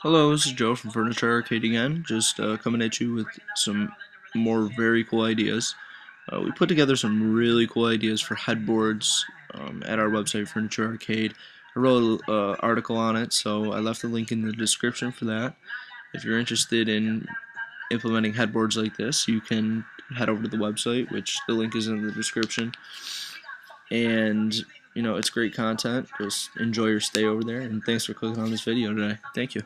Hello, this is Joe from Furniture Arcade again, just uh, coming at you with some more very cool ideas. Uh, we put together some really cool ideas for headboards um, at our website, Furniture Arcade. I wrote an uh, article on it, so I left the link in the description for that. If you're interested in implementing headboards like this, you can head over to the website, which the link is in the description. And you know, it's great content. Just enjoy your stay over there, and thanks for clicking on this video today. Thank you.